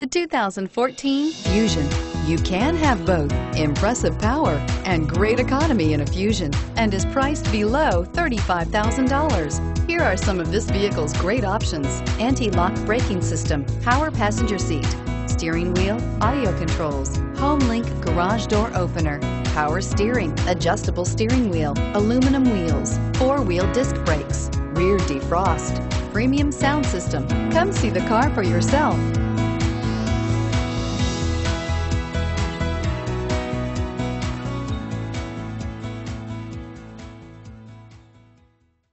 The 2014 Fusion. You can have both impressive power and great economy in a Fusion and is priced below $35,000. Here are some of this vehicle's great options. Anti-lock braking system, power passenger seat, steering wheel, audio controls, HomeLink garage door opener, power steering, adjustable steering wheel, aluminum wheels, four-wheel disc brakes, rear defrost, premium sound system. Come see the car for yourself.